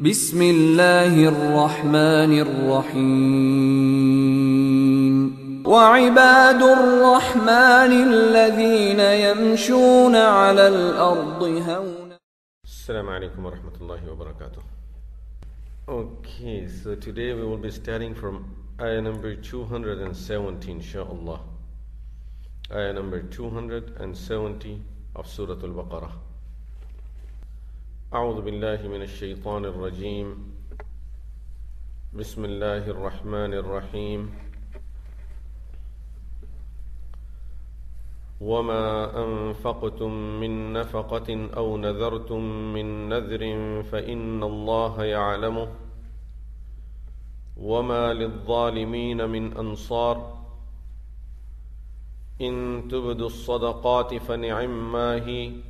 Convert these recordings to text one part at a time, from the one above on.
بسم الله الرحمن الرحيم وعباد الرحمن الذين يمشون على الأرض Assalamu alaikum wa rahmatullahi wa barakatuh. Okay, so today we will be starting from ayah number 270, inshallah. Ayah number 270 of Surah Al Baqarah. أعوذ بالله من الشيطان الرجيم. بسم الله الرحمن الرحيم. وما أنفقتم من نفقة أو نذرتم من نذر فإن الله يعلمه. وما للظالمين من أنصار. إن تبدوا الصدقات فنعما هي.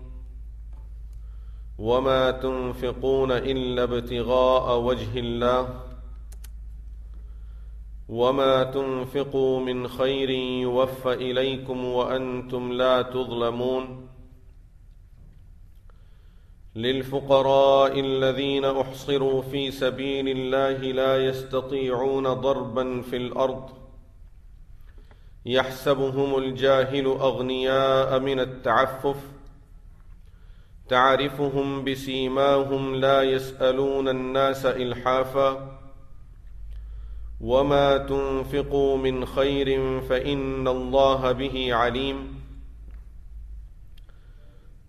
وما تنفقون الا ابتغاء وجه الله وما تنفقوا من خير يوفى اليكم وأنتم لا تظلمون للفقراء الذين احصروا في سبيل الله لا يستطيعون ضربا في الأرض يحسبهم الجاهل اغنياء من التعفف تعرفهم بسيماهم لا يسألون الناس إلحافا وما تنفقوا من خير فإن الله به عليم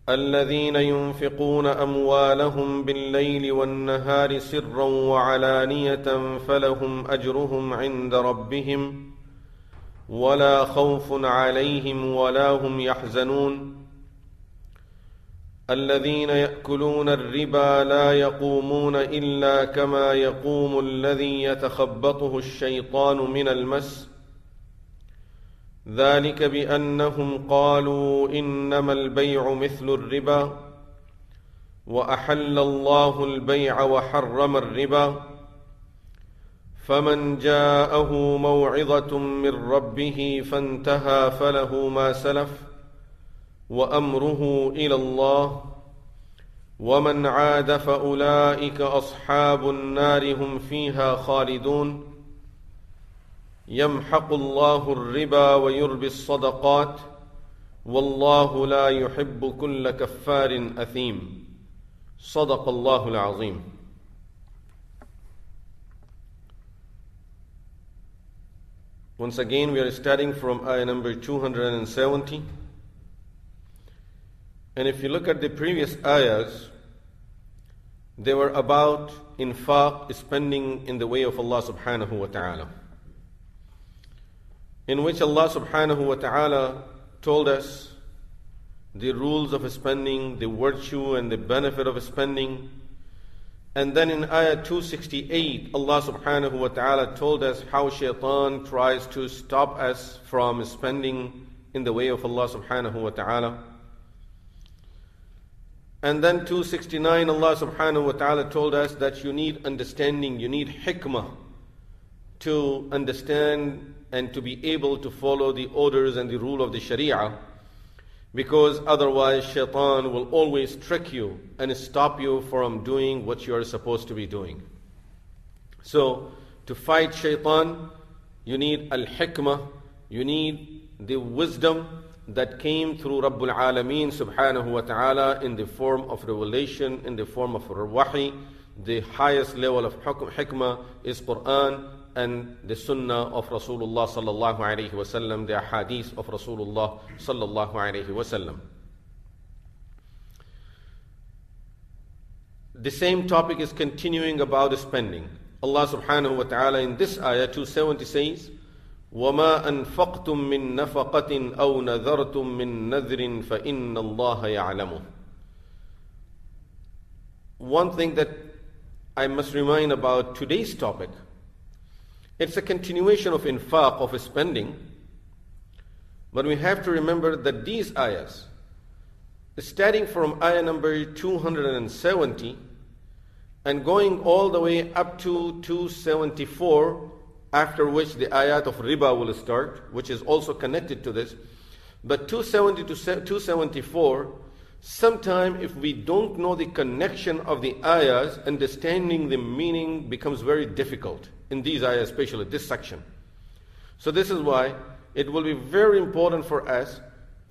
الذين ينفقون أموالهم بالليل والنهار سرا وعلانية فلهم أجرهم عند ربهم ولا خوف عليهم ولا هم يحزنون الذين يأكلون الربا لا يقومون إلا كما يقوم الذي يتخبطه الشيطان من المس. ذلك بأنهم قالوا إنما البيع مثل الربا وأحل الله البيع وحرم الربا. فمن جاءه موعظة من ربه فانتهى فله ما سلف. وأمره إلى الله ومن عاد فأولئك أصحاب النار هم فيها خالدون يمحق الله الربا ويربي الصدقات والله لا يحب كل كفار أثيم صدق الله العظيم Once again, we are starting from ayah number 270. And if you look at the previous ayahs, they were about infaq, spending in the way of Allah subhanahu wa ta'ala. In which Allah subhanahu wa ta'ala told us the rules of spending, the virtue and the benefit of spending. And then in ayah 268, Allah subhanahu wa ta'ala told us how shaitan tries to stop us from spending in the way of Allah subhanahu wa ta'ala. And then 269, Allah subhanahu wa ta'ala told us that you need understanding, you need hikmah to understand and to be able to follow the orders and the rule of the sharia. Because otherwise, shaitan will always trick you and stop you from doing what you are supposed to be doing. So, to fight shaitan, you need al hikmah, you need the wisdom that came through Rabbul Alameen subhanahu wa ta'ala in the form of revelation, in the form of wahi. The highest level of hikmah is Quran and the sunnah of Rasulullah sallallahu alayhi wasallam, the hadith of Rasulullah sallallahu alayhi wasallam. The same topic is continuing about spending. Allah subhanahu wa ta'ala in this ayah 270 says, وما أنفقتم من نفقة أو نذرتم من نذر فإن الله يعلمه. One thing that I must remind about today's topic It's a continuation of infaq, of spending. But we have to remember that these ayahs, starting from ayah number 270 and going all the way up to 274, after which the ayat of riba will start, which is also connected to this. But 270 to 274, sometime if we don't know the connection of the ayahs, understanding the meaning becomes very difficult in these ayahs, especially this section. So this is why it will be very important for us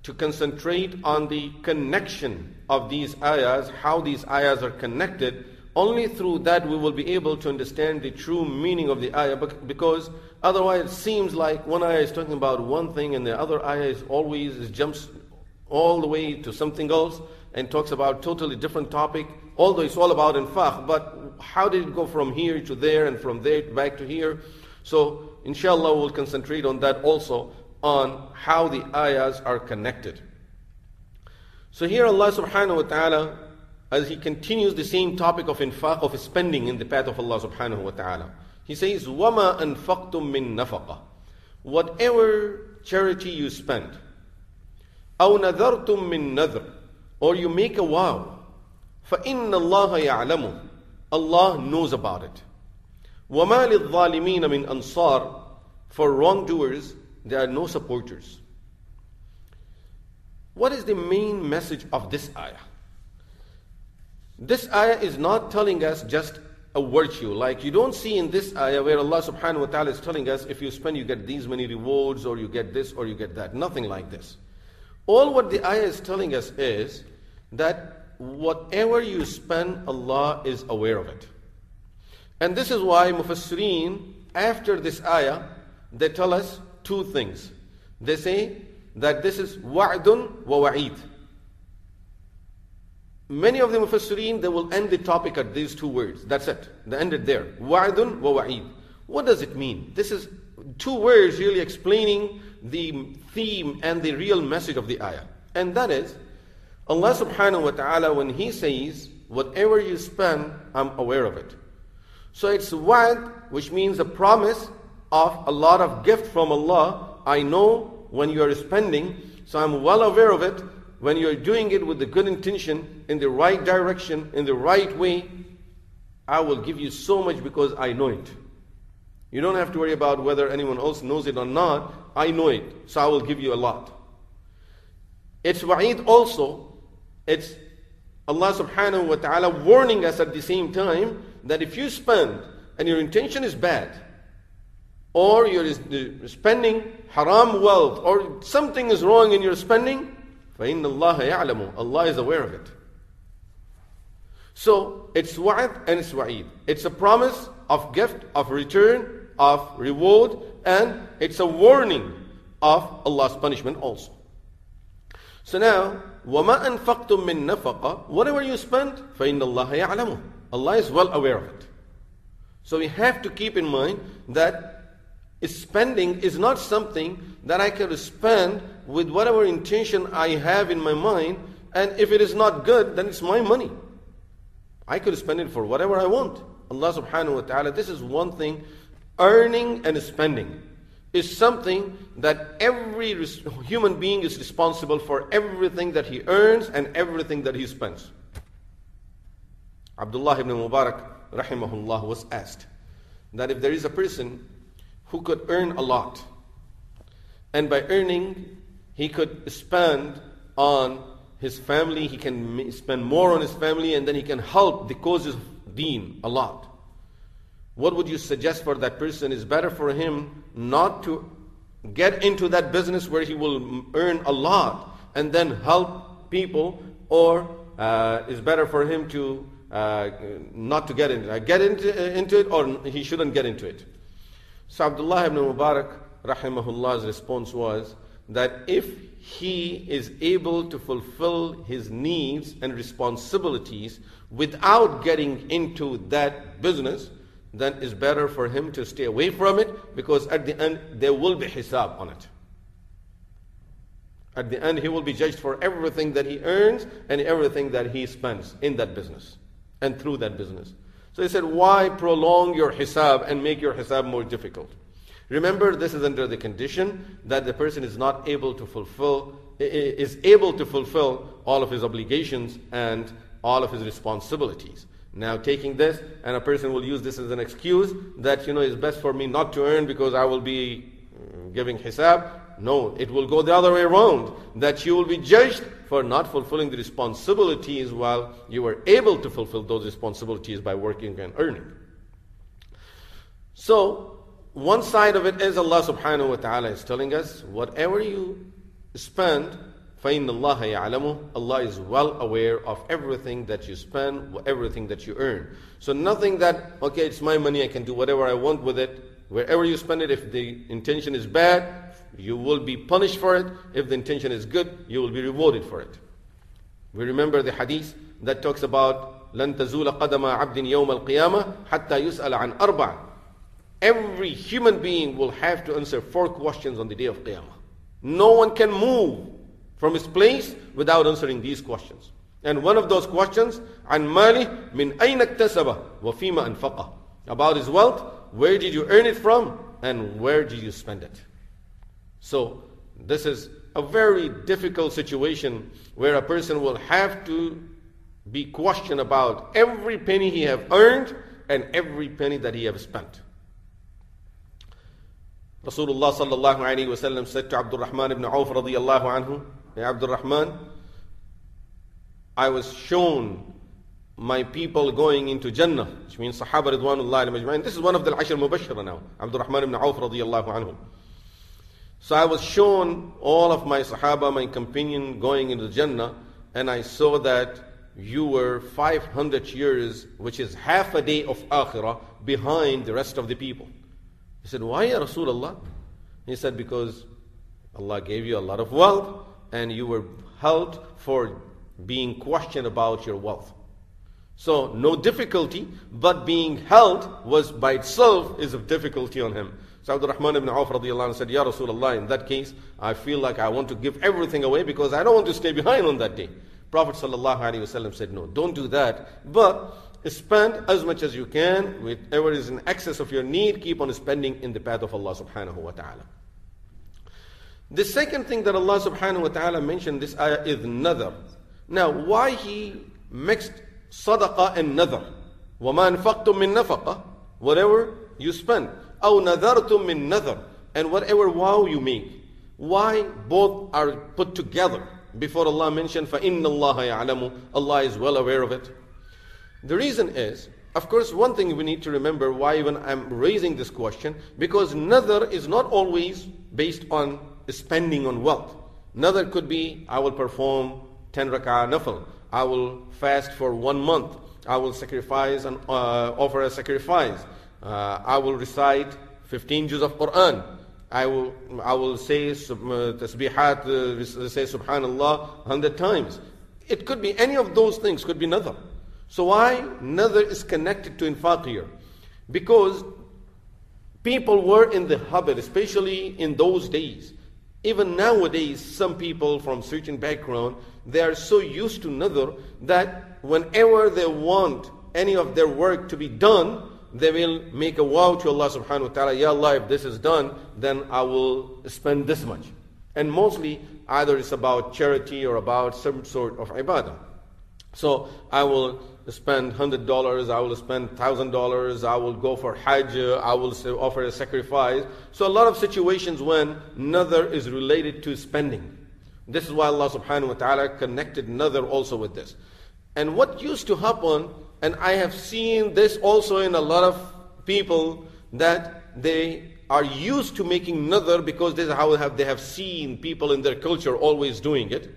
to concentrate on the connection of these ayahs, how these ayahs are connected. Only through that we will be able to understand the true meaning of the ayah because otherwise it seems like one ayah is talking about one thing and the other ayah is always jumps all the way to something else and talks about totally different topic although it's all about infaq but how did it go from here to there and from there back to here so inshallah we'll concentrate on that also on how the ayahs are connected. So here Allah subhanahu wa ta'ala, as He continues the same topic of infaq, of spending in the path of Allah subhanahu wa ta'ala, He says, وَمَا أَنفَقْتُم مِّن نَفَقَةٍ Whatever charity you spend, أَوْ نَذَرْتُم مِّن نَذْرٍ Or you make a vow, فَإِنَّ اللَّهَ يَعْلَمُ Allah knows about it. وَمَا لِلظَّالِمِينَ مِنْ أَنصَارٍ For wrongdoers, there are no supporters. What is the main message of this ayah? This ayah is not telling us just a virtue. Like you don't see in this ayah where Allah subhanahu wa ta'ala is telling us if you spend you get these many rewards or you get this or you get that. Nothing like this. All what the ayah is telling us is that whatever you spend, Allah is aware of it. And this is why Mufassirin, after this ayah, they tell us two things. They say that this is wa'dun wa wa'id. Many of the mufassirin, they will end the topic at these two words. That's it. They end it there. Wa'dun wa wa'id. What does it mean? This is two words really explaining the theme and the real message of the ayah. And that is, Allah subhanahu wa ta'ala, when He says, whatever you spend, I'm aware of it. So it's wa'd, which means a promise of a lot of gift from Allah. I know when you are spending, so I'm well aware of it. When you're doing it with the good intention, in the right direction, in the right way, I will give you so much because I know it. You don't have to worry about whether anyone else knows it or not. I know it, so I will give you a lot. It's wa'id also. It's Allah subhanahu wa ta'ala warning us at the same time that if you spend and your intention is bad, or you're spending haram wealth, or something is wrong in your spending, فَإِنَّ اللَّهَ يَعْلَمُ Allah is aware of it. So, it's wa'ad and it's wa'id. It's a promise of gift, of return, of reward, and it's a warning of Allah's punishment also. So now, وَمَا أَنفَقْتُم مِّن نَفَقَةٍ Whatever you spend, فَإِنَّ اللَّهَ يَعْلَمُ Allah is well aware of it. So we have to keep in mind that spending is not something that I can spend with whatever intention I have in my mind, and if it is not good, then it's my money. I could spend it for whatever I want. Allah subhanahu wa ta'ala, this is one thing. Earning and spending is something that every human being is responsible for everything that he earns and everything that he spends. Abdullah ibn Mubarak, rahimahullah, was asked that if there is a person who could earn a lot. And by earning, he could spend on his family, he can spend more on his family, and then he can help the causes of deen a lot. What would you suggest for that person? Is better for him not to get into that business where he will earn a lot and then help people, or uh, is better for him to uh, not to get into it? Get into, uh, into it, or he shouldn't get into it. So Abdullah ibn Mubarak, rahimahullah's response was that if he is able to fulfill his needs and responsibilities without getting into that business, then it's better for him to stay away from it because at the end there will be hisab on it. At the end, he will be judged for everything that he earns and everything that he spends in that business and through that business. So he said, why prolong your hisab and make your hisab more difficult? Remember, this is under the condition that the person is not able to fulfill, is able to fulfill all of his obligations and all of his responsibilities. Now, taking this, and a person will use this as an excuse that, you know, it's best for me not to earn because I will be mm, giving hisab. No, it will go the other way around. That you will be judged for not fulfilling the responsibilities while you were able to fulfill those responsibilities by working and earning. So, one side of it is Allah subhanahu wa ta'ala is telling us, whatever you spend, فَإِنَّ اللَّهَ يَعْلَمُ Allah is well aware of everything that you spend, everything that you earn. So nothing that, okay, it's my money, I can do whatever I want with it. Wherever you spend it, if the intention is bad, you will be punished for it. If the intention is good, you will be rewarded for it. We remember the hadith that talks about لن تزول قدم عبد يوم القيامة حتى يسأل عن أربع. Every human being will have to answer four questions on the day of Qiyamah. No one can move from his place without answering these questions. And one of those questions, عن ماله من أين اكتسبه وفيما أنفقه. About his wealth, where did you earn it from and where did you spend it? So, this is a very difficult situation where a person will have to be questioned about every penny he have earned and every penny that he have spent. Rasulullah sallallahu alayhi wasallam said to Abdul Rahman ibn Auf radiyallahu anhu, Hey Abdul Rahman, I was shown my people going into Jannah, which means Sahaba Ridwanullah majma'in. This is one of the Mubashira now, Abdul Rahman ibn Auf radiyallahu anhu. So I was shown all of my Sahaba, my companion going into Jannah, and I saw that you were 500 years, which is half a day of Akhirah, behind the rest of the people. He said, Why, Ya Rasulullah? He said, Because Allah gave you a lot of wealth, and you were held for being questioned about your wealth. So, no difficulty, but being held was by itself is a difficulty on him. So Abdul Rahman ibn Auf radiallahu said, Ya Rasulullah, in that case, I feel like I want to give everything away because I don't want to stay behind on that day. Prophet said, no, don't do that. But spend as much as you can, whatever is in excess of your need, keep on spending in the path of Allah subhanahu wa ta'ala. The second thing that Allah subhanahu wa ta'ala mentioned this ayah is nadar. Now, why he mixed sadaqah and nadar? وَمَا أَنفَقْتُم مِّن نَفَقَةٍ Whatever you spend. أو نذرتم من نذر and whatever vow you make. Why both are put together? Before Allah mentioned فَإِنَّ اللَّهَ يَعْلَمُ Allah is well aware of it. The reason is, of course, one thing we need to remember why even I'm raising this question, because nadar is not always based on spending on wealth. Nadar could be, I will perform 10 rak'ah nafil. I will fast for one month. I will sacrifice and uh, offer a sacrifice. Uh, I will recite 15 juz of Quran. I will, I will say uh, tasbihat, uh, say subhanallah 100 times. It could be any of those things, could be nadar. So why nadar is connected to infaq here? Because people were in the habit, especially in those days. Even nowadays, some people from certain background, they are so used to nadar that whenever they want any of their work to be done, they will make a vow to Allah subhanahu wa ta'ala, Ya Allah, if this is done, then I will spend this much. And mostly, either it's about charity or about some sort of ibadah. So I will spend hundred dollars, I will spend thousand dollars, I will go for hajj, I will offer a sacrifice. So a lot of situations when nadar is related to spending. This is why Allah subhanahu wa ta'ala connected nadar also with this. And what used to happen and I have seen this also in a lot of people that they are used to making nadar because this is how they have seen people in their culture always doing it.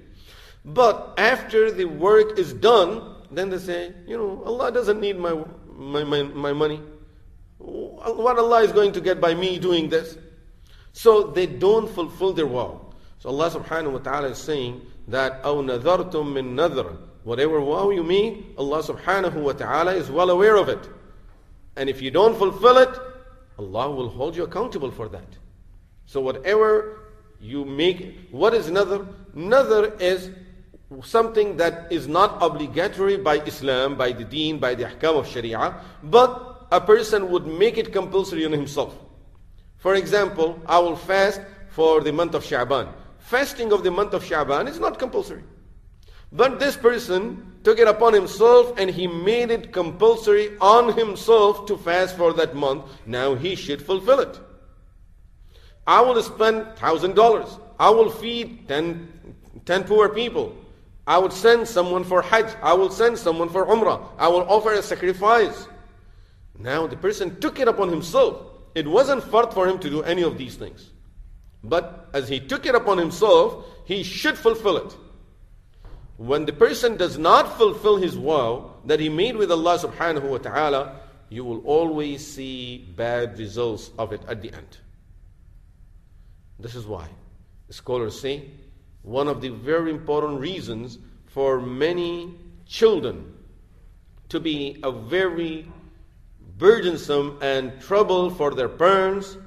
But after the work is done, then they say, you know, Allah doesn't need my, my, my, my money. What Allah is going to get by me doing this? So they don't fulfill their vow. So Allah subhanahu wa ta'ala is saying that أَوْ نَذَرْتُم مِّن نَذْرٍ Whatever vow you make, Allah subhanahu wa ta'ala is well aware of it. And if you don't fulfill it, Allah will hold you accountable for that. So whatever you make, what is nadar? Nadar is something that is not obligatory by Islam, by the deen, by the ahkam of Sharia, but a person would make it compulsory on himself. For example, I will fast for the month of Sha'ban. Fasting of the month of Sha'ban is not compulsory. But this person took it upon himself and he made it compulsory on himself to fast for that month. Now he should fulfill it. I will spend thousand dollars. I will feed ten, 10 poor people. I would send someone for Hajj. I will send someone for Umrah. I will offer a sacrifice. Now the person took it upon himself. It wasn't fard for him to do any of these things. But as he took it upon himself, he should fulfill it. When the person does not fulfill his vow that he made with Allah subhanahu wa ta'ala, you will always see bad results of it at the end. This is why scholars say one of the very important reasons for many children to be a very burdensome and trouble for their parents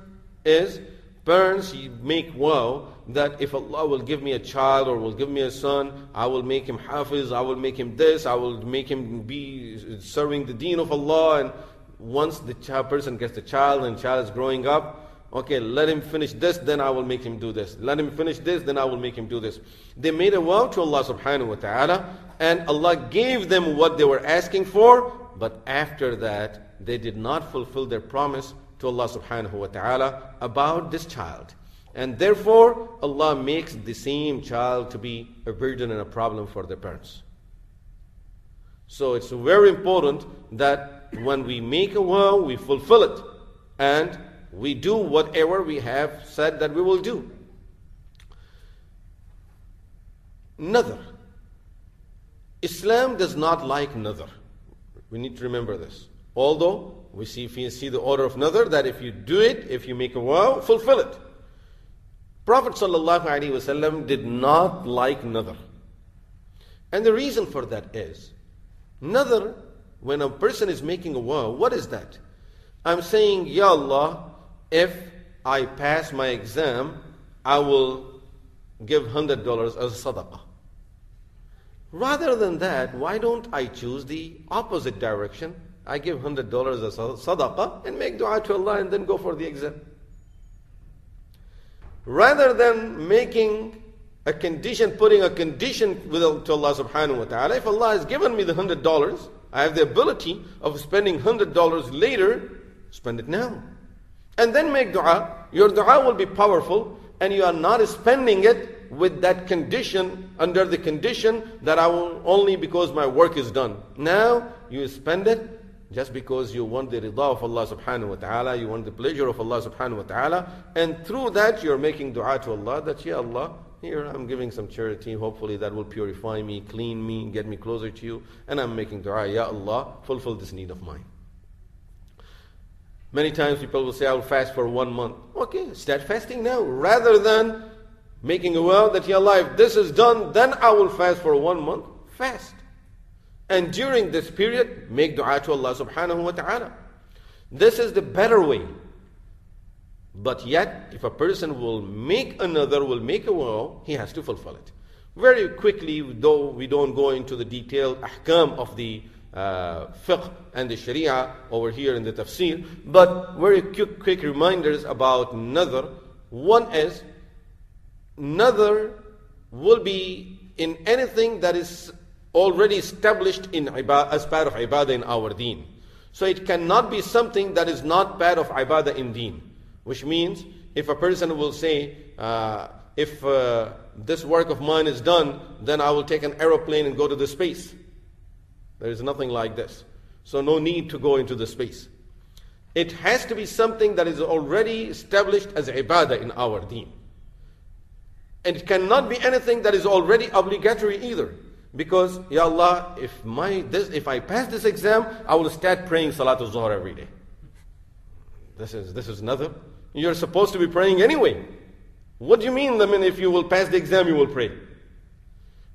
is parents make vow that if Allah will give me a child or will give me a son, I will make him hafiz, I will make him this, I will make him be serving the deen of Allah. And once the person gets the child and child is growing up, okay, let him finish this, then I will make him do this. Let him finish this, then I will make him do this. They made a vow to Allah subhanahu wa ta'ala, and Allah gave them what they were asking for, but after that, they did not fulfill their promise to Allah subhanahu wa ta'ala about this child. And therefore, Allah makes the same child to be a burden and a problem for their parents. So it's very important that when we make a vow, we fulfill it. And we do whatever we have said that we will do. Nadr. Islam does not like nadr. We need to remember this. Although we see, if you see the order of nadr, that if you do it, if you make a vow, fulfill it. Prophet ﷺ did not like nadr. And the reason for that is, nadr, when a person is making a vow, what is that? I'm saying, Ya Allah, if I pass my exam, I will give $100 as sadaqah. Rather than that, why don't I choose the opposite direction? I give $100 as sadaqah and make dua to Allah and then go for the exam rather than making a condition, putting a condition with, to Allah subhanahu wa ta'ala, if Allah has given me the hundred dollars, I have the ability of spending hundred dollars later, spend it now. And then make dua. Your dua will be powerful and you are not spending it with that condition, under the condition that I will only because my work is done. Now you spend it just because you want the rida of Allah subhanahu wa ta'ala, you want the pleasure of Allah subhanahu wa ta'ala, and through that you're making dua to Allah that, Ya Allah, here I'm giving some charity, hopefully that will purify me, clean me, get me closer to you, and I'm making dua, Ya Allah, fulfill this need of mine. Many times people will say, I will fast for one month. Okay, start fasting now, rather than making a vow that, Allah, if this is done, then I will fast for one month. Fast. And during this period, make dua to Allah subhanahu wa ta'ala. This is the better way. But yet, if a person will make a nadr, will make a vow, he has to fulfill it. Very quickly, though we don't go into the detailed ahkam of the uh, fiqh and the sharia over here in the tafsir, but very quick, quick reminders about nadr. One is, nadr will be in anything that is already established in as part of ibadah in our deen. So it cannot be something that is not part of ibadah in deen. Which means, if a person will say, uh, if uh, this work of mine is done, then I will take an aeroplane and go to the space. There is nothing like this. So no need to go into the space. It has to be something that is already established as ibadah in our deen. And it cannot be anything that is already obligatory either. Because, Ya Allah, if, my, this, if I pass this exam, I will start praying Salatul Zuhr every day. This is, this is another. You're supposed to be praying anyway. What do you mean, I mean, if you will pass the exam, you will pray?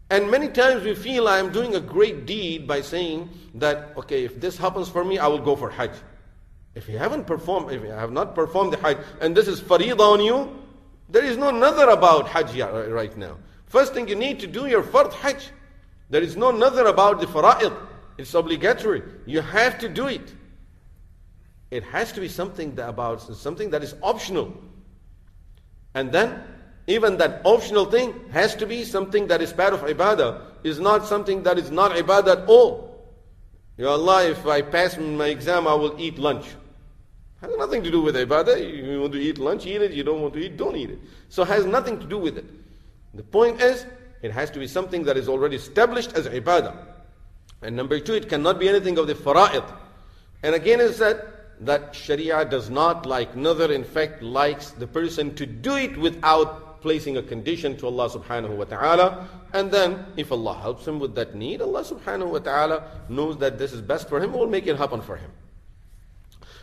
And many times we feel I am doing a great deed by saying that, okay, if this happens for me, I will go for Hajj. If you haven't performed, if you have not performed the Hajj, and this is faridah on you, there is no nadr about Hajj uh, right now. First thing you need to do your fard Hajj. There is no nadr about the fara'id. It's obligatory. You have to do it. it has to be something that about something that is optional. And then even that optional thing has to be something that is part of ibadah, is not something that is not ibadah at all. Ya Allah, if I pass my exam, I will eat lunch. Has nothing to do with ibadah. You want to eat lunch, eat it. You don't want to eat, don't eat it. So it has nothing to do with it. The point is, it has to be something that is already established as ibadah. And number two, it cannot be anything of the fara'id. And again it said that Sharia does not like nadr, in fact likes the person to do it without placing a condition to Allah subhanahu wa ta'ala. And then if Allah helps him with that need, Allah subhanahu wa ta'ala knows that this is best for him, will make it happen for him.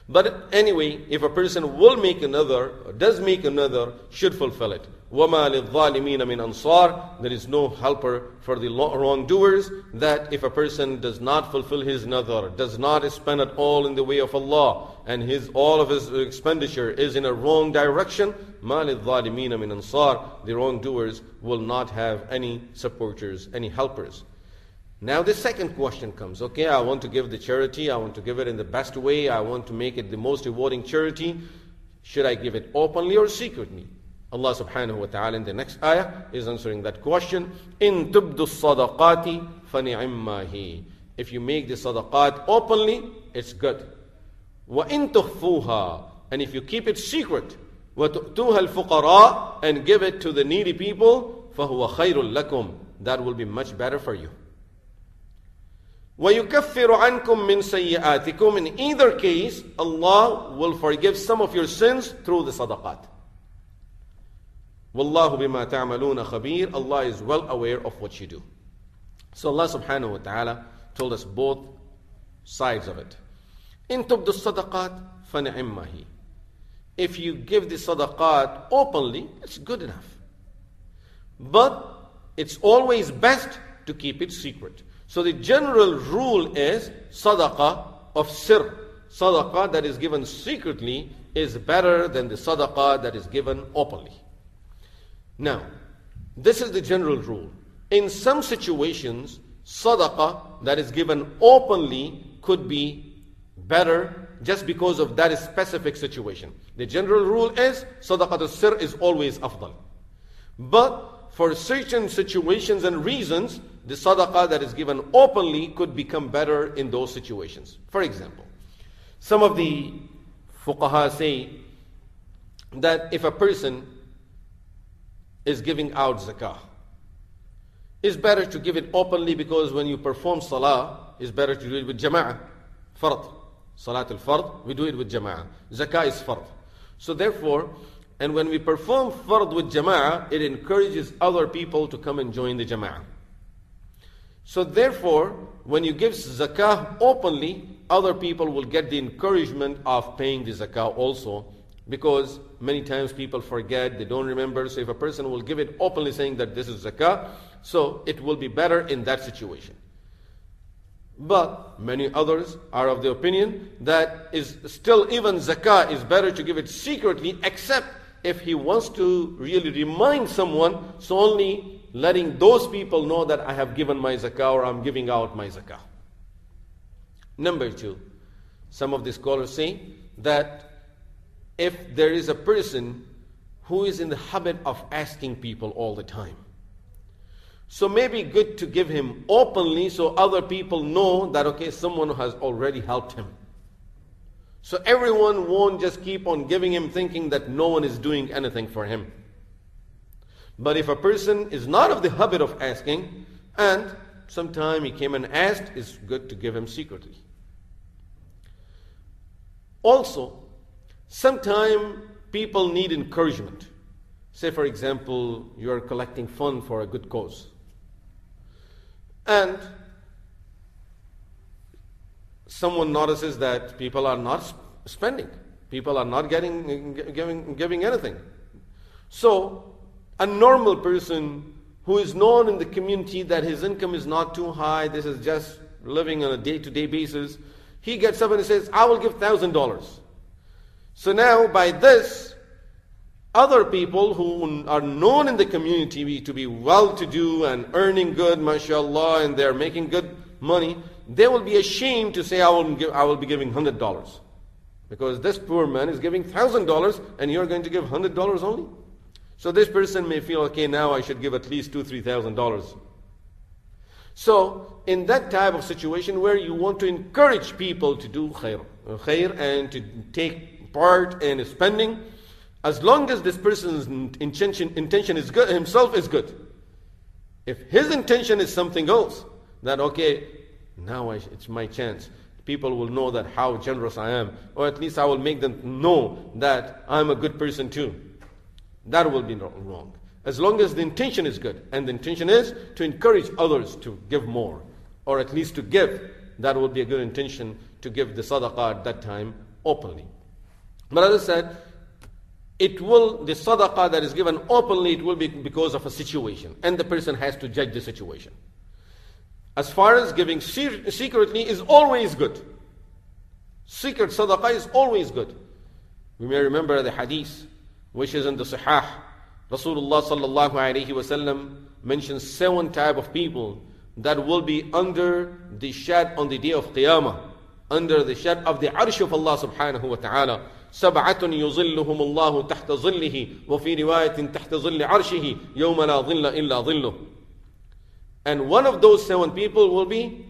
But anyway, if a person will make a nadr, does make a nadr, should fulfill it. وَمَا لِلظَّالِمِينَ مِنْ أَنصَارٍ There is no helper for the wrongdoers, that if a person does not fulfill his nazar, does not spend at all in the way of Allah, and his all of his expenditure is in a wrong direction, مَا لِلظَّالِمِينَ مِنْ أَنصَارٍ The wrongdoers will not have any supporters, any helpers. Now the second question comes, okay, I want to give the charity, I want to give it in the best way, I want to make it the most rewarding charity. Should I give it openly or secretly? Allah subhanahu wa ta'ala in the next ayah is answering that question. In tubdu sadaqati fani'immahi. If you make the sadaqat openly, it's good. Wa in tukhfuha. And if you keep it secret, وَتُؤْتُوهَا الْفُقَرَاء and give it to the needy people, فَهُوَ خَيْرٌ لَكُمْ That will be much better for you. وَيُكَفِّرُ عَنْكُم مِّن سَيِّئَاتِكُمْ In either case, Allah will forgive some of your sins through the sadaqat. Wallahu bima ta'maluna khabir. Allah is well aware of what you do. So Allah subhanahu wa ta'ala told us both sides of it. In tubdu sadaqat fani'immahi. If you give the sadaqat openly, it's good enough. But it's always best to keep it secret. So the general rule is sadaqah of sir. Sadaqah that is given secretly is better than the sadaqah that is given openly. Now, this is the general rule. In some situations, sadaqah that is given openly could be better just because of that specific situation. The general rule is sadaqah sir is always afdal. But for certain situations and reasons, the sadaqah that is given openly could become better in those situations. For example, some of the fuqaha say that if a person is giving out zakah, it's better to give it openly because when you perform salah, it's better to do it with jama'ah, fard. Salat al-fard, we do it with jama'ah. Zakah is fard. So therefore, and when we perform fard with jama'ah, it encourages other people to come and join the jama'ah. So therefore, when you give zakah openly, other people will get the encouragement of paying the zakah also. Because many times people forget, they don't remember. So if a person will give it openly saying that this is zakah, so it will be better in that situation. But many others are of the opinion that is still even zakah is better to give it secretly, except if he wants to really remind someone, so only letting those people know that I have given my zakah or I'm giving out my zakah. Number two, some of the scholars say that if there is a person who is in the habit of asking people all the time, so maybe good to give him openly so other people know that okay, someone has already helped him. So everyone won't just keep on giving him thinking that no one is doing anything for him. But if a person is not of the habit of asking, and sometime he came and asked, it's good to give him secretly. Also, sometime people need encouragement. Say, for example, you are collecting funds for a good cause. And someone notices that people are not spending, people are not getting, giving, giving anything. So a normal person who is known in the community that his income is not too high, this is just living on a day to day basis, he gets up and he says, I will give thousand dollars. So now by this, other people who are known in the community to be well to do and earning good, mashallah, and they're making good money, they will be ashamed to say, I will, give, I will be giving hundred dollars. Because this poor man is giving $1,000 and you're going to give $100 only. So this person may feel, okay, now I should give at least two, three thousand dollars. So, in that type of situation where you want to encourage people to do khair, khair and to take part in spending, as long as this person's intention, intention is good, himself is good. If his intention is something else, that okay, now I, it's my chance. People will know that how generous I am, or at least I will make them know that I'm a good person too. That will be wrong. As long as the intention is good, and the intention is to encourage others to give more, or at least to give, that will be a good intention to give the sadaqah at that time openly. But as I said, it will, the sadaqah that is given openly, it will be because of a situation, and the person has to judge the situation. As far as giving secretly is always good. Secret sadaqah is always good. We may remember the hadith which is in the Sahih. Rasulullah sallallahu alayhi wasallam mentions seven type of people that will be under the shed on the day of Qiyamah, under the shed of the arsh of Allah subhanahu wa ta'ala. سبعة يظلهم الله تحت ظله وفي رواية تحت ظل عرشه يوم لا ظل إلا ظله And one of those seven people will be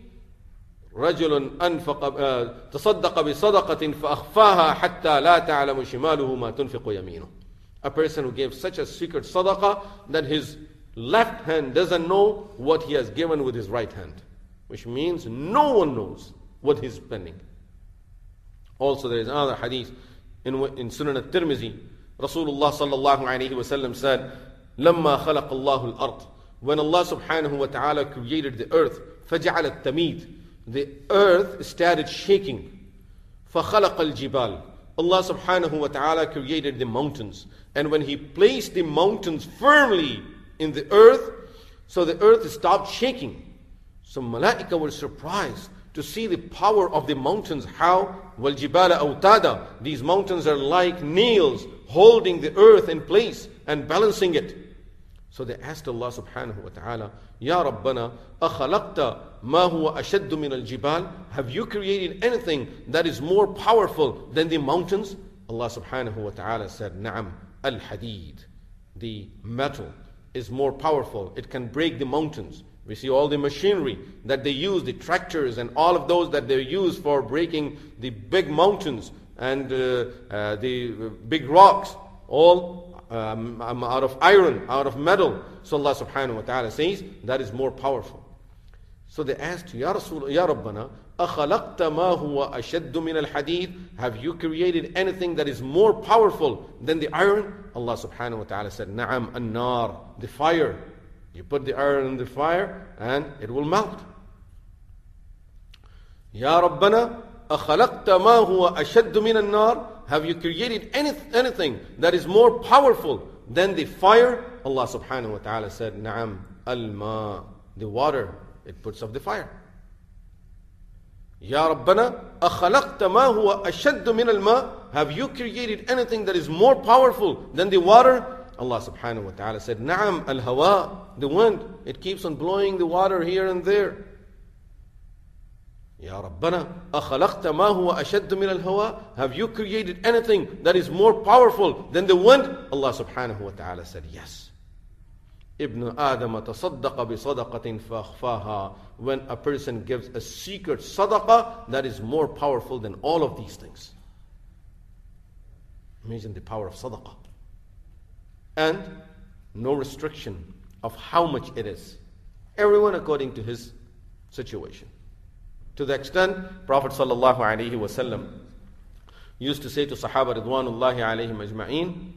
رجل أنفق تصدق بصدقة فأخفاها حتى لا تعلم شماله ما تنفق يمينه a person who gave such a secret sadaqah that his left hand doesn't know what he has given with his right hand. Which means no one knows what he's spending. Also, there is another hadith in, in Sunan al-Tirmizi. Rasulullah sallallahu alayhi wa sallam said, لما خلق الله الأرض When Allah subhanahu wa ta'ala created the earth, فجعل التميد The earth started shaking. فخلق الجبال Allah subhanahu wa ta'ala created the mountains. And when He placed the mountains firmly in the earth, so the earth stopped shaking. So Malaika were surprised to see the power of the mountains. How? Waljibala autada. These mountains are like nails holding the earth in place and balancing it. So they asked Allah subhanahu wa ta'ala, Ya Rabbana, أخلقت ما هو أشد من الجبال? Have you created anything that is more powerful than the mountains? Allah subhanahu wa ta'ala said, Na'am, al-hadid. The metal is more powerful. It can break the mountains. We see all the machinery that they use, the tractors and all of those that they use for breaking the big mountains and uh, uh, the big rocks, all um, out of iron, out of metal. So Allah subhanahu wa ta'ala says that is more powerful. So they asked, Ya Rasul, Ya Rabbana, أَخَلَقْتَ مَا هُوَ أَشَدُّ مِنَ الْحَدِيدِ Have you created anything that is more powerful than the iron? Allah subhanahu wa ta'ala said, نعم النار, the fire. You put the iron in the fire and it will melt. Ya Rabbana, أَخَلَقْتَ مَا هُوَ أَشَدُّ مِنَ النَّارِ have you created any, anything that is more powerful than the fire? Allah subhanahu wa ta'ala said, Na'am, al-ma, the water, it puts off the fire. Ya Rabbana, أخلقت ما هو أشد من الماء? Have you created anything that is more powerful than the water? Allah subhanahu wa ta'ala said, Na'am, al-hawa, the wind, it keeps on blowing the water here and there. Ya Rabbana, أخلقت ما هو أشد من الهواء? Have you created anything that is more powerful than the wind? Allah subhanahu wa ta'ala said, yes. Ibn Adam تصدق بصدقة فأخفاها When a person gives a secret sadaqah that is more powerful than all of these things. Imagine the power of sadaqah. And no restriction of how much it is. Everyone according to his situation. To the extent Prophet sallallahu alaihi wasallam used to say to Sahaba Ridwanullahi alayhim ajma'in,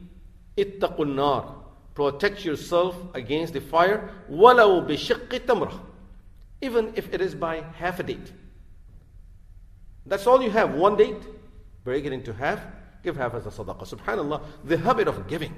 ittaqun nar, protect yourself against the fire, walau bishiqqi tamrah, even if it is by half a date. That's all you have, one date, break it into half, give half as a sadaqah. Subhanallah, the habit of giving.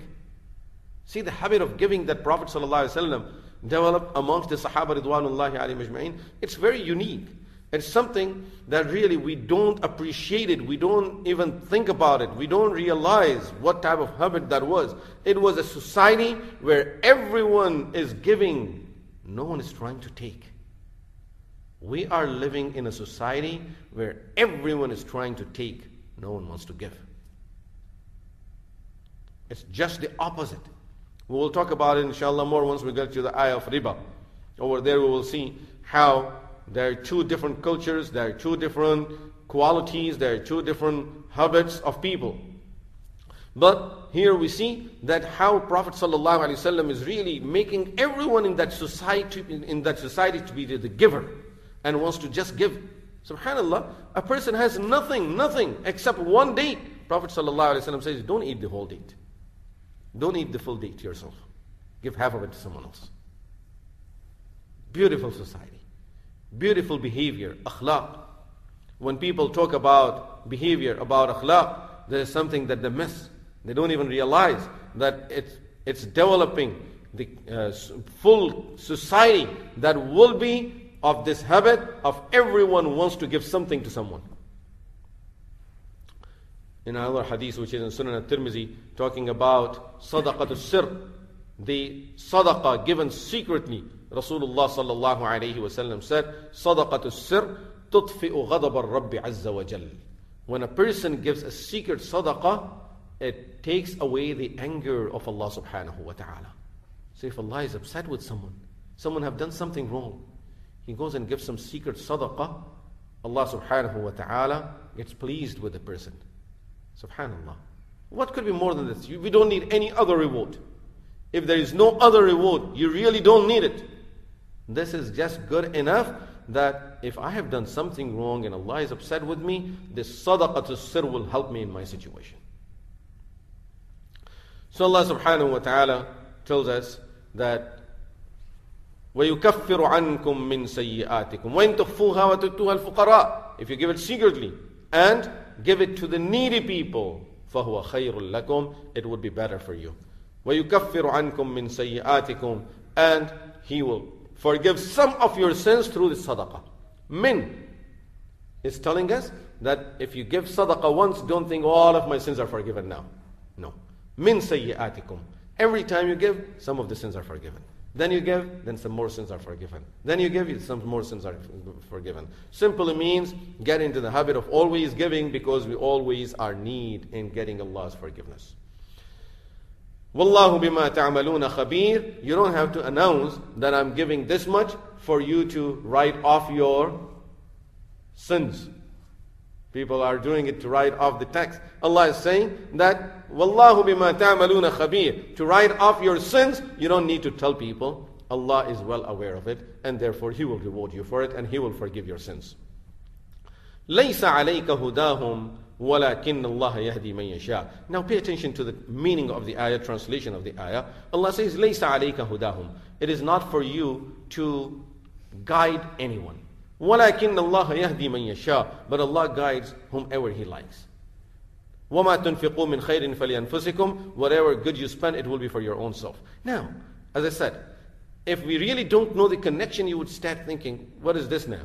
See the habit of giving that Prophet ﷺ developed amongst the Sahaba Ridwanullahi alayhim ajma'in, it's very unique. It's something that really we don't appreciate it. We don't even think about it. We don't realize what type of habit that was. It was a society where everyone is giving, no one is trying to take. We are living in a society where everyone is trying to take. No one wants to give. It's just the opposite. We will talk about it inshallah more once we get to the ayah of riba. Over there we will see how there are two different cultures, there are two different qualities, there are two different habits of people. But here we see that how Prophet ﷺ is really making everyone in that society in that society to be the giver and wants to just give. Subhanallah, a person has nothing, nothing except one date. Prophet ﷺ says, don't eat the whole date. Don't eat the full date yourself. Give half of it to someone else. Beautiful society. Beautiful behavior, akhlaq. When people talk about behavior, about akhlaq, there is something that they miss. They don't even realize that it's, it's developing the uh, full society that will be of this habit of everyone wants to give something to someone. In another hadith which is in Sunan al-Tirmizi talking about sadaqatul sir, the sadaqah given secretly. Rasulullah sallallahu alayhi wasallam said, sadaqatul sir tudfi'u ghadab al-Rabbi azza wa jal. When a person gives a secret sadaqah, it takes away the anger of Allah subhanahu wa ta'ala. So if Allah is upset with someone, someone have done something wrong, he goes and gives some secret sadaqah, Allah subhanahu wa ta'ala gets pleased with the person. Subhanallah. What could be more than this? We don't need any other reward. If there is no other reward, you really don't need it. This is just good enough that if I have done something wrong and Allah is upset with me, this sadaqah sir will help me in my situation. So Allah subhanahu wa ta'ala tells us that وَيُكَفِّرُ عَنْكُم مِّن سَيِّئَاتِكُمْ وَإِن تُخْفُوهَا وَتُؤْتُوهَا الْفُقَرَاءِ If you give it secretly and give it to the needy people, فَهُوَ خَيْرٌ لَكُمْ It would be better for you. وَيُكَفِّرُ عَنْكُم مِّن سَيِّئَاتِكُمْ And He will forgive some of your sins through the sadaqah. Min is telling us that if you give sadaqah once, don't think all of my sins are forgiven now. No. Min sayyi'atikum. Every time you give, some of the sins are forgiven. Then you give, then some more sins are forgiven. Then you give, you some more sins are forgiven. Simply means get into the habit of always giving because we always are need in getting Allah's forgiveness. Wallahu bima ta'maluna khabir. You don't have to announce that I'm giving this much for you to write off your sins. People are doing it to write off the tax. Allah is saying that Wallahu bima ta'maluna khabir. To write off your sins, you don't need to tell people. Allah is well aware of it, and therefore He will reward you for it, and He will forgive your sins. ليس عليك هداهم ولكن الله يهدي من يشاء. Now pay attention to the meaning of the ayah, translation of the ayah. Allah says, ليس عليك هداهم. It is not for you to guide anyone. وَلَكِنَّ اللَّهَ يَهْدِي مَنْ يَشَاءُ But Allah guides whomever He likes. وَمَا تُنْفِقُوا مِنْ خَيْرٍ فَلْيَنْفُسِكُمْ Whatever good you spend, it will be for your own self. Now, as I said, if we really don't know the connection, you would start thinking, what is this now?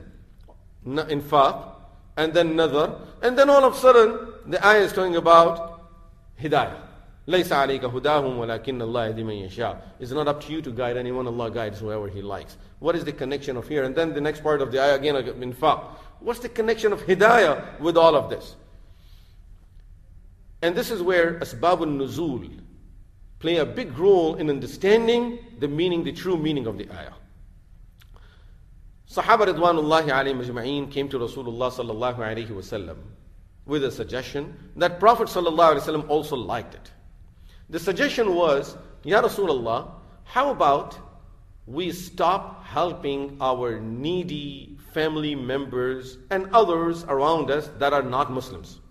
Infaq, and then nadr, and then all of a sudden, the ayah is talking about hidayah. ليس عليك هداهم ولكن الله يهدي من يشاء It's not up to you to guide anyone, Allah guides whoever He likes. What is the connection of here? And then the next part of the ayah again, infaq. What's the connection of hidayah with all of this? And this is where asbabun nuzul play a big role in understanding the meaning, the true meaning of the ayah. Sahaba Ridwanullahi alayhi majma'een came to Rasulullah sallallahu alayhi wasallam with a suggestion that Prophet sallallahu alayhi wasallam also liked it. The suggestion was, Ya Rasulullah, how about we stop helping our needy family members and others around us that are not Muslims?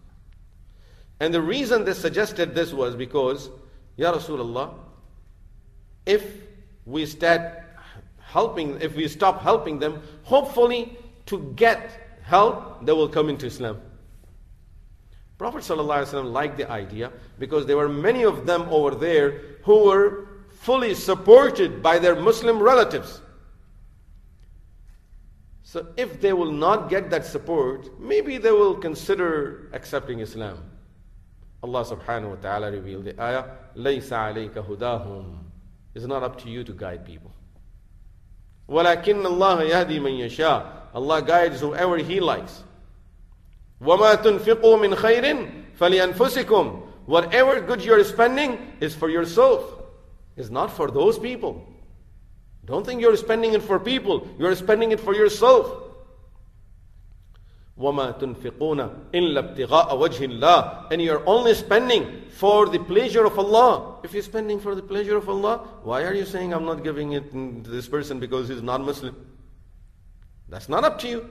And the reason they suggested this was because, Ya Rasulullah, if we start helping, if we stop helping them, hopefully to get help, they will come into Islam. Prophet ﷺ liked the idea because there were many of them over there who were fully supported by their Muslim relatives. So if they will not get that support, maybe they will consider accepting Islam. Allah subhanahu wa ta'ala revealed the ayah, لَيْسَ عَلَيْكَ هُدَاهُمْ It's not up to you to guide people. وَلَكِنَّ اللَّهَ يَهْدِي مَنْ يَشَاءُ Allah guides whoever He likes. وَمَا تُنْفِقُوا مِنْ خَيْرٍ فَلِأَنفُسِكُمْ Whatever good you're spending is for yourself. It's not for those people. Don't think you're spending it for people. You're spending it for yourself. وَمَا تُنْفِقُونَ إِلَّا ابْتِغَاءَ وَجْهِ اللَّهِ And you're only spending for the pleasure of Allah. If you're spending for the pleasure of Allah, why are you saying I'm not giving it to this person because he's not Muslim? That's not up to you.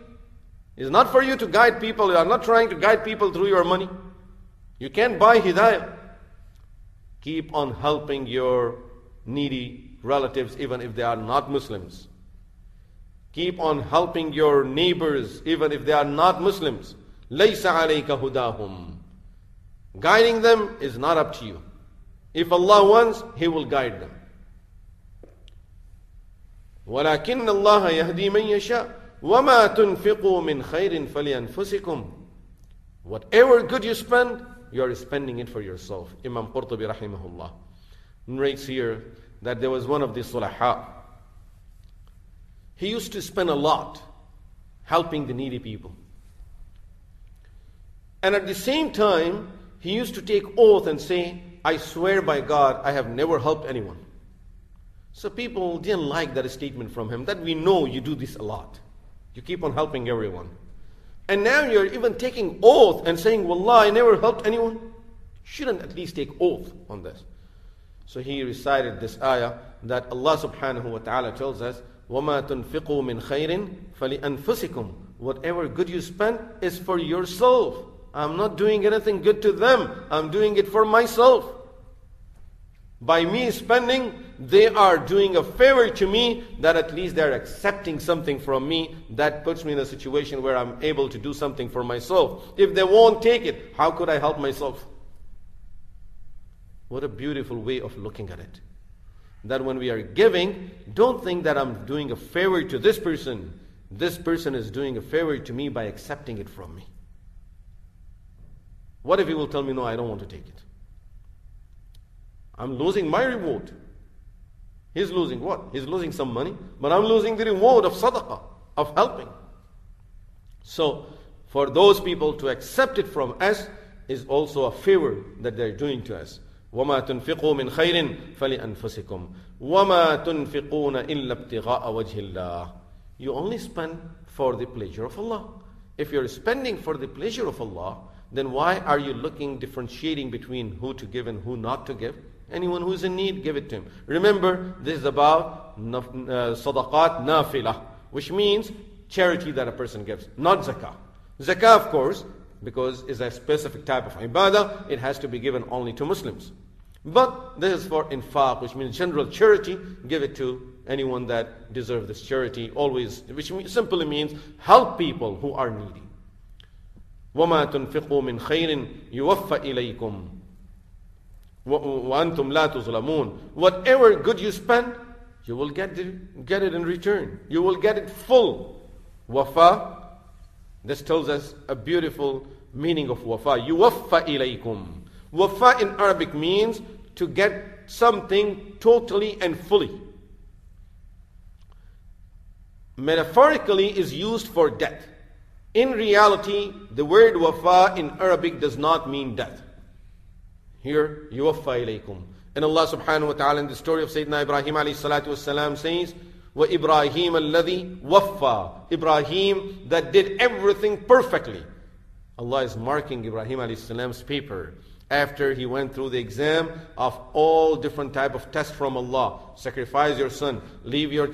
It's not for you to guide people. You are not trying to guide people through your money. You can't buy hidayah. Keep on helping your needy relatives even if they are not Muslims. Keep on helping your neighbors even if they are not Muslims. لَيْسَ عَلَيْكَ هُدَاهُمْ Guiding them is not up to you. If Allah wants, He will guide them. ولكن الله يهدي من يشاء وما تنفقوا من خير فلأنفسكم Whatever good you spend, you are spending it for yourself. Imam Qurtubi rahimahullah narrates here that there was one of the sulaha. He used to spend a lot helping the needy people. And at the same time, he used to take oath and say, I swear by God, I have never helped anyone. So people didn't like that statement from him that we know you do this a lot. You keep on helping everyone. And now you're even taking oath and saying, Wallah, I never helped anyone. Shouldn't at least take oath on this. So he recited this ayah that Allah subhanahu wa ta'ala tells us, وَمَا تُنْفِقُوا مِنْ خَيْرٍ فَلِأَنفُسِكُمْ Whatever good you spend is for yourself. I'm not doing anything good to them. I'm doing it for myself. By me spending, they are doing a favor to me that at least they're accepting something from me that puts me in a situation where I'm able to do something for myself. If they won't take it, how could I help myself? What a beautiful way of looking at it. That when we are giving, don't think that I'm doing a favor to this person. This person is doing a favor to me by accepting it from me. What if he will tell me, no, I don't want to take it? I'm losing my reward. He's losing what? He's losing some money, but I'm losing the reward of sadaqah, of helping. So, for those people to accept it from us is also a favor that they're doing to us. وما تنفقوا من خير فلأنفسكم وما تنفقون إلا ابتغاء وجه الله You only spend for the pleasure of Allah. If you're spending for the pleasure of Allah, then why are you looking, differentiating between who to give and who not to give? Anyone who's in need, give it to him. Remember, this is about uh, sadaqat nafila, which means charity that a person gives, not zakah. Zakah, of course, because it's a specific type of ibadah, it has to be given only to Muslims. But this is for infaq, which means general charity, give it to anyone that deserves this charity, always, which simply means help people who are needy. وَمَا تُنْفِقُوا مِنْ خَيْرٍ يُوَفَّ إِلَيْكُمْ وَأَنْتُمْ لَا تُظْلَمُونَ Whatever good you spend, you will get it, get it in return. You will get it full. Wafa, this tells us a beautiful meaning of wafa. Yuwaffa ilaykum. Wafa in Arabic means to get something totally and fully. Metaphorically is used for death. In reality, the word wafa in Arabic does not mean death. Here, yuwaffa ilaykum. And Allah subhanahu wa ta'ala in the story of Sayyidina Ibrahim alayhi salatu wasalam says, وَإِبْرَاهِيمَ الَّذِي وَفَّى Ibrahim that did everything perfectly. Allah is marking Ibrahim alayhi salam's paper after he went through the exam of all different type of tests from Allah. Sacrifice your son, leave your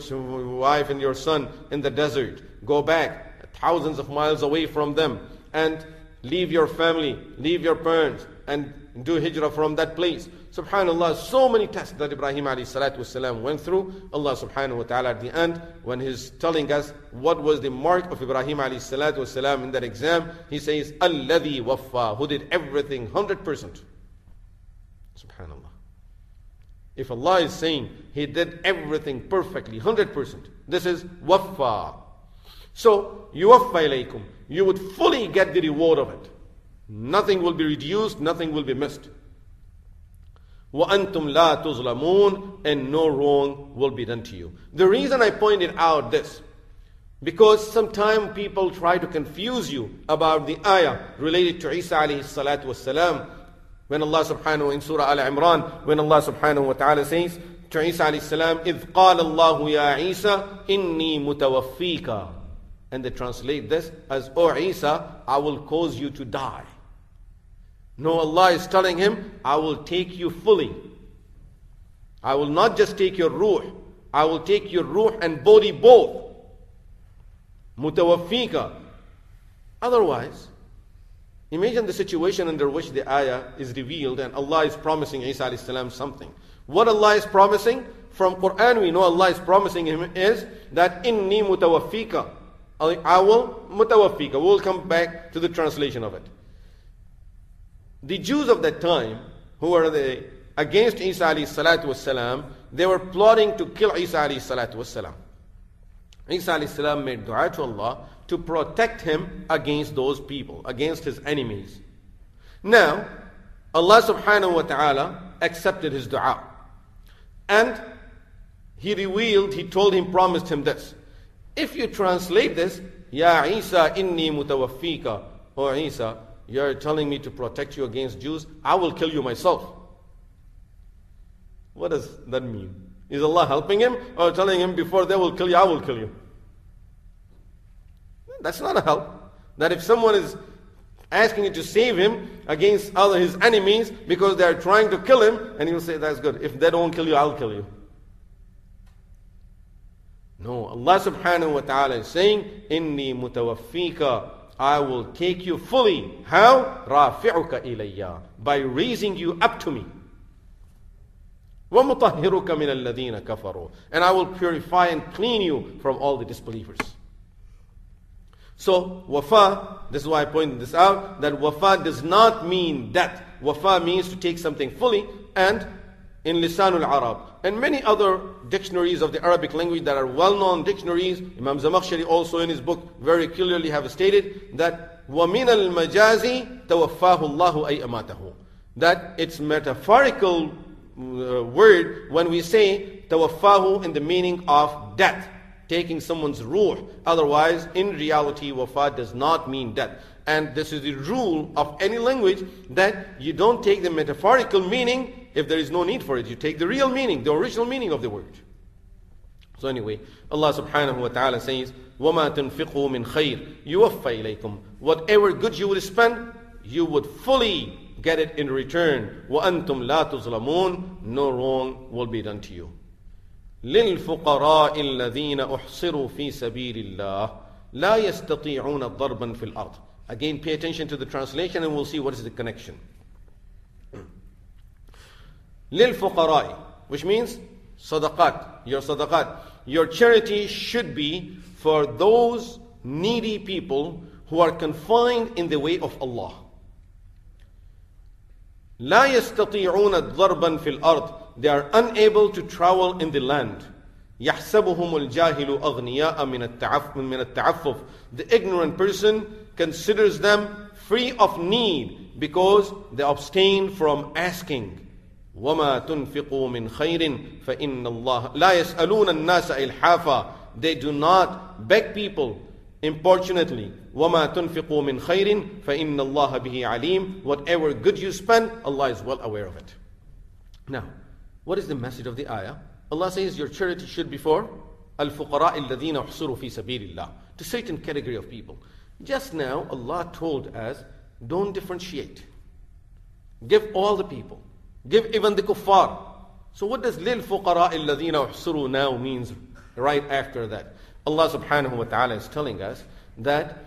wife and your son in the desert, go back thousands of miles away from them, and leave your family, leave your parents, and do hijrah from that place. Subhanallah, so many tests that Ibrahim والسلام, went through. Allah subhanahu wa ta'ala at the end, when he's telling us what was the mark of Ibrahim والسلام, in that exam, he says, Alladhi waffa, who did everything 100%. Subhanallah. If Allah is saying He did everything perfectly, 100%, this is waffa. So, yuwaffa ilaykum. You would fully get the reward of it. Nothing will be reduced, nothing will be missed. وَأَنْتُمْ لَا تُظْلَمُونَ And no wrong will be done to you. The reason I pointed out this, Because sometimes people try to confuse you about the ayah related to Isa alayhi salatu wasalam. When Allah subhanahu in Surah Al Imran, when Allah subhanahu wa ta'ala says to Isa alayhi salam, إِذْ قَالَ اللَّهُ يَا عِيسَى إِنِّي مُتَوَفِّيكَ And they translate this as, O Isa, I will cause you to die. No, Allah is telling him, I will take you fully. I will not just take your ruh, I will take your ruh and body both. Mutawaffika. Otherwise, imagine the situation under which the ayah is revealed and Allah is promising Isa something. What Allah is promising? From Quran we know Allah is promising him is that inni mutawaffika. I will mutawaffika. We'll come back to the translation of it. The Jews of that time, who were the, against Isa alayhi salatu wasalam, they were plotting to kill Isa alayhi salatu wasalam. Isa alayhi salam made dua to Allah to protect him against those people, against his enemies. Now, Allah subhanahu wa ta'ala accepted his dua. And he revealed, he told him, promised him this. If you translate this, Ya Isa inni mutawaffika, O Isa, you're telling me to protect you against Jews, I will kill you myself. What does that mean? Is Allah helping him or telling him before they will kill you, I will kill you? That's not a help. That if someone is asking you to save him against other his enemies because they are trying to kill him, and you'll say, That's good. If they don't kill you, I'll kill you. No, Allah subhanahu wa ta'ala is saying, Inni mutawaffika. I will take you fully. How? Rafi'uka ilayya. By raising you up to me. وَمُطَهِّرُكَ مِنَ الَّذِينَ كَفَرُوا And I will purify and clean you from all the disbelievers. So, wafa, this is why I pointed this out, that wafa does not mean death. Wafa means to take something fully, and in Lisanul Arab, and many other dictionaries of the Arabic language that are well-known dictionaries, Imam Zamakhshari also in his book very clearly have stated that وَمِنَ الْمَجَازِ تَوَفَّاهُ اللَّهُ أَيْ أَمَاتَهُ That it's metaphorical uh, word when we say tawaffahu in the meaning of death, taking someone's ruh. Otherwise, in reality, wafat does not mean death. And this is the rule of any language that you don't take the metaphorical meaning if there is no need for it. You take the real meaning, the original meaning of the word. So anyway, Allah subhanahu wa ta'ala says, وَمَا تُنْفِقُوا مِنْ خَيْرٍ يُوَفَّ إِلَيْكُمْ Whatever good you would spend, you would fully get it in return. وَأَنْتُمْ لَا تُظْلَمُونَ No wrong will be done to you. لِلْفُقَرَاءِ الَّذِينَ أُحْصِرُوا فِي سَبِيلِ اللَّهِ لَا يَسْتَطِيعُونَ ضَرْبًا فِي الْأَرْضِ Again, pay attention to the translation and we'll see what is the connection. لِلْفُقَرَاءِ Which means sadaqat, your sadaqat. Your charity should be for those needy people who are confined in the way of Allah. لا يستطيعون ضربا في الأرض They are unable to travel in the land. يحسبهم الجاهل أغنياء من التعفف من التعفف The ignorant person considers them free of need because they abstain from asking. وما تنفقوا من خير فإن الله لا يسألون الناس إلحافا They do not beg people importunately وَمَا تُنْفِقُوا مِنْ خَيْرٍ فَإِنَّ اللَّهَ بِهِ عَلِيمٌ Whatever good you spend, Allah is well aware of it. Now, what is the message of the ayah? Allah says your charity should be for al-fuqara alladhina uhsuru fi sabilillah to certain category of people. Just now Allah told us don't differentiate. Give all the people. Give even the kuffar. So what does lil fuqara alladhina uhsuru now means right after that? Allah subhanahu wa ta'ala is telling us that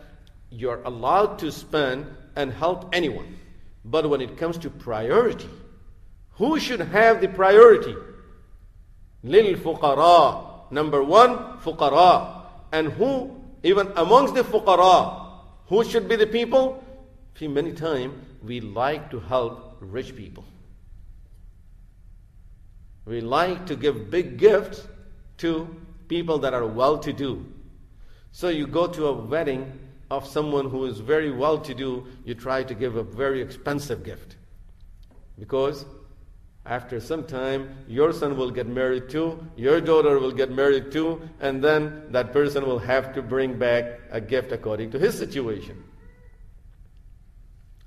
you're allowed to spend and help anyone. But when it comes to priority, who should have the priority? Lil fuqara. Number one, fuqara. And who, even amongst the fuqara, who should be the people? See, many times we like to help rich people. We like to give big gifts to people that are well to do. So you go to a wedding of someone who is very well to do, you try to give a very expensive gift. Because after some time, your son will get married too, your daughter will get married too, and then that person will have to bring back a gift according to his situation.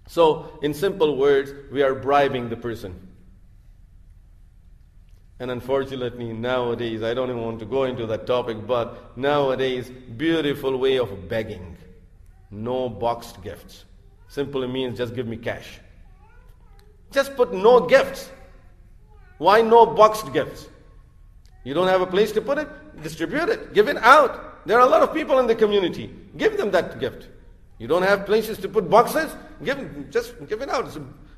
So, in simple words, we are bribing the person. And unfortunately, nowadays, I don't even want to go into that topic, but nowadays, beautiful way of begging. No boxed gifts. Simply means just give me cash. Just put no gifts. Why no boxed gifts? You don't have a place to put it? Distribute it. Give it out. There are a lot of people in the community. Give them that gift. You don't have places to put boxes? Give, just give it out.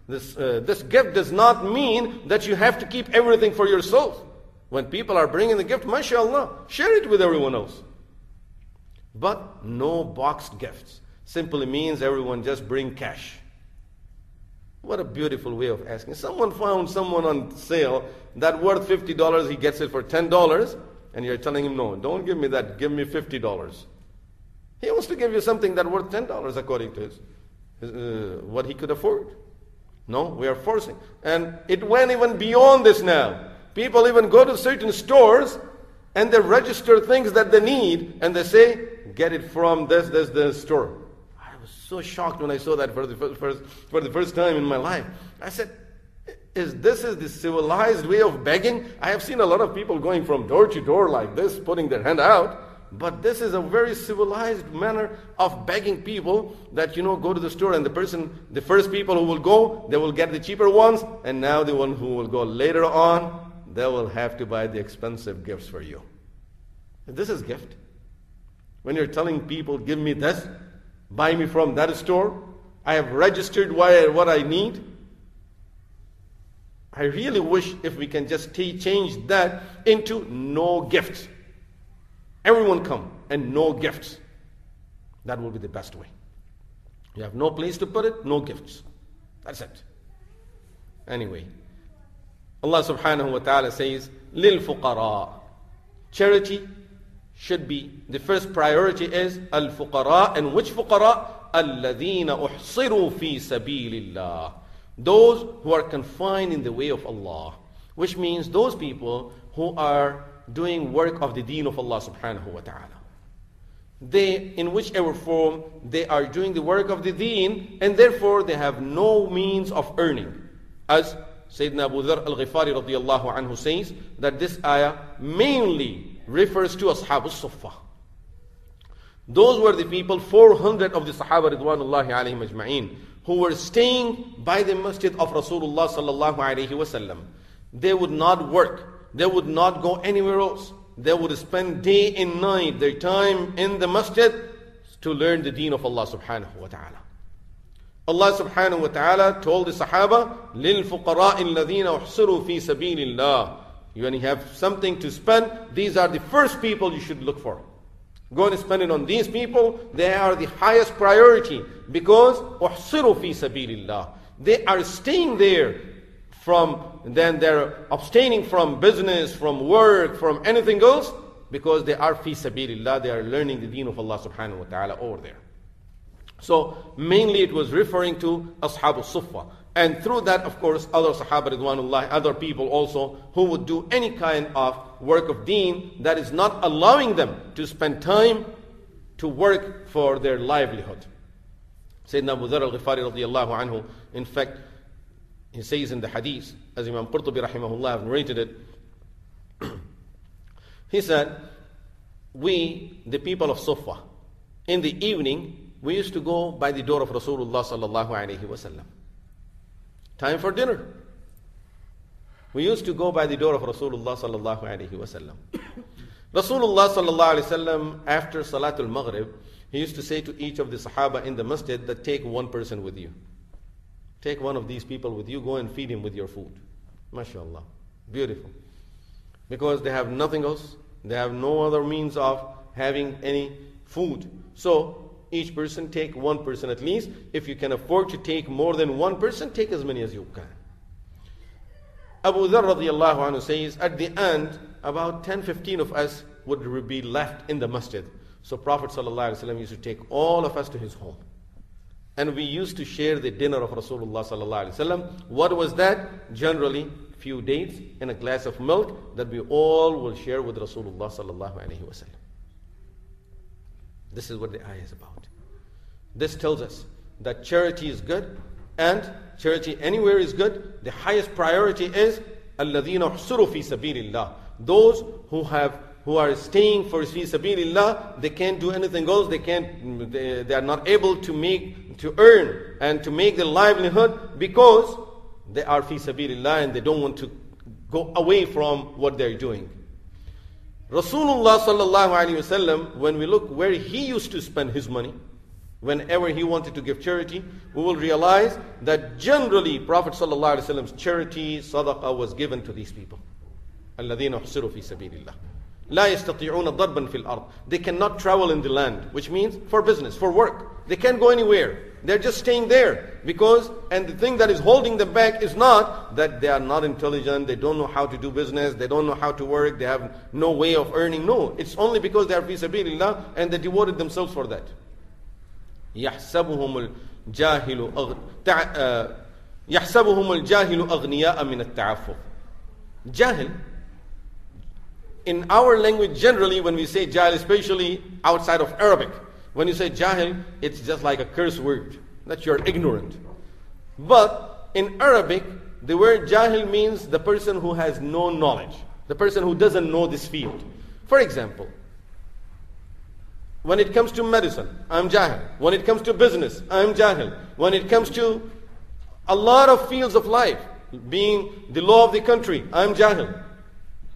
This, uh, this gift does not mean that you have to keep everything for yourself. When people are bringing the gift, mashallah, share it with everyone else. But no boxed gifts. Simply means everyone just bring cash. What a beautiful way of asking. Someone found someone on sale that worth $50, he gets it for $10, and you're telling him, no, don't give me that, give me $50. He wants to give you something that worth $10 according to his, his uh, what he could afford. No, we are forcing. And it went even beyond this now. People even go to certain stores and they register things that they need and they say, get it from this, this, this store. So shocked when I saw that for the first, for the first time in my life. I said, is this is the civilized way of begging? I have seen a lot of people going from door to door like this, putting their hand out. But this is a very civilized manner of begging people that, you know, go to the store and the person, the first people who will go, they will get the cheaper ones. And now the one who will go later on, they will have to buy the expensive gifts for you. This is gift. When you're telling people, give me this, buy me from that store, I have registered what I need. I really wish if we can just change that into no gifts. Everyone come and no gifts. That will be the best way. You have no place to put it, no gifts. That's it. Anyway, Allah subhanahu wa ta'ala says, Lil fuqara. Charity should be, the first priority is al fuqara. And which fuqara? الذين أحصروا في سبيل الله. Those who are confined in the way of Allah. Which means those people who are doing work of the deen of Allah subhanahu wa ta'ala. They, in whichever form, they are doing the work of the deen and therefore they have no means of earning. As Sayyidina Abu Dhar al-Ghifari radiallahu anhu says that this ayah mainly refers to Ashab al-Suffah. Those were the people, 400 of the Sahaba ridwanullahi alayhim ajma'in, who were staying by the masjid of Rasulullah sallallahu alayhi wasallam. They would not work they would not go anywhere else. They would spend day and night their time in the masjid to learn the deen of Allah subhanahu wa ta'ala. Allah subhanahu wa ta'ala told the Sahaba, لِلْفُقَرَاءِ الَّذِينَ أُحْصِرُوا فِي سَبِيلِ اللَّهِ When you have something to spend, these are the first people you should look for. Go and spend it on these people. They are the highest priority because أُحْصِرُوا فِي سَبِيلِ اللَّهِ They are staying there from, then they're abstaining from business, from work, from anything else, because they are fi sabilillah, they are learning the deen of Allah subhanahu wa ta'ala over there. So mainly it was referring to Ashab al-Suffah. And through that, of course, other Sahaba Ridwanullah, other people also, who would do any kind of work of deen that is not allowing them to spend time to work for their livelihood. Sayyidina Abu Dhar al-Ghifari radiallahu anhu, in fact, he says in the hadith, as Imam Qurtubi rahimahullah narrated it, he said, we, the people of Suffah, in the evening, we used to go by the door of Rasulullah sallallahu alayhi wasallam. Time for dinner. We used to go by the door of Rasulullah sallallahu alayhi wasallam. Rasulullah sallallahu alayhi wasallam, after Salatul Maghrib, he used to say to each of the Sahaba in the masjid that take one person with you. Take one of these people with you, go and feed him with your food. MashaAllah. Beautiful. Because they have nothing else, they have no other means of having any food. So, each person take one person at least. If you can afford to take more than one person, take as many as you can. Abu Dharr radiallahu anhu says, at the end, about 10, 15 of us would be left in the masjid. So Prophet ﷺ used to take all of us to his home. And we used to share the dinner of Rasulullah wasallam. What was that? Generally, few dates and a glass of milk that we all will share with Rasulullah sallallahu alaihi wasallam. This is what the ayah is about. This tells us that charity is good and charity anywhere is good. The highest priority is الَّذِينَ احْصُرُوا فِي سَبِيلِ اللَّهِ Those who have who are staying for fi sabilillah, they can't do anything else. They can't. They, they are not able to make to earn and to make their livelihood because they are fi sabilillah and they don't want to go away from what they're doing. Rasulullah sallallahu alaihi wasallam, when we look where he used to spend his money, whenever he wanted to give charity, we will realize that generally Prophet sallallahu alaihi wasallam's charity, sadaqah was given to these people. الذين احصروا في سبيل الله لا يستطيعون ضربا في الأرض They cannot travel in the land, which means for business, for work. They can't go anywhere. They're just staying there because, and the thing that is holding them back is not that they are not intelligent, they don't know how to do business, they don't know how to work, they have no way of earning. No, it's only because they are fi sabilillah and they devoted themselves for that. يحسبهم الجاهل. آه... يحسبهم الجاهل أغنياء من التعفف. Jahil in our language generally when we say jahil especially outside of arabic when you say jahil it's just like a curse word that you're ignorant. But in arabic the word jahil means the person who has no knowledge the person who doesn't know this field. For example when it comes to medicine i'm jahil. When it comes to business i'm jahil. When it comes to a lot of fields of life being the law of the country i'm jahil.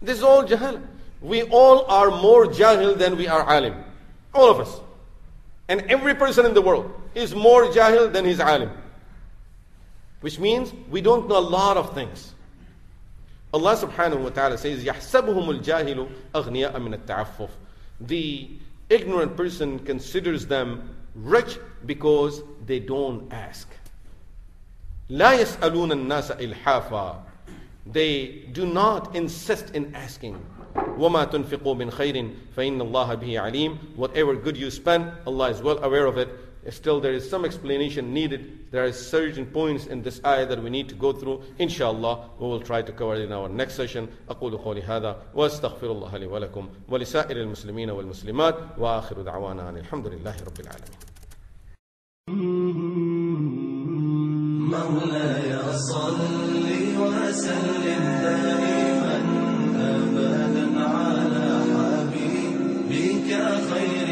This is all jahil we all are more jahil than we are alim. All of us. And every person in the world is more jahil than his alim. Which means we don't know a lot of things. Allah subhanahu wa ta'ala says, يَحْسَبُهُمُ الْجَاهِلُ أَغْنِيَاءَ مِنَ التَّعَفُّفِ The ignorant person considers them rich because they don't ask. لا يسألون الناس إلحافا They do not insist in asking. وما تنفقوا من خير فإن الله به عليم Whatever good you spend, Allah is well aware of it. Still, there is some explanation needed. There are certain points in this ayah that we need to go through. Inshallah, we will try to cover it in our next session. أقول قولي هذا وأستغفر الله لي ولكم ولسائر المسلمين والمسلمات وآخر دعوانا أن الحمد لله رب العالمين. مولاي صل وسلم دائما بك خير